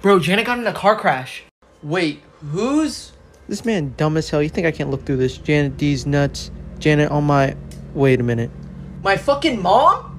Bro, Janet got in a car crash. Wait, who's? This man dumb as hell. You think I can't look through this? Janet D's nuts. Janet on my. Wait a minute. My fucking mom?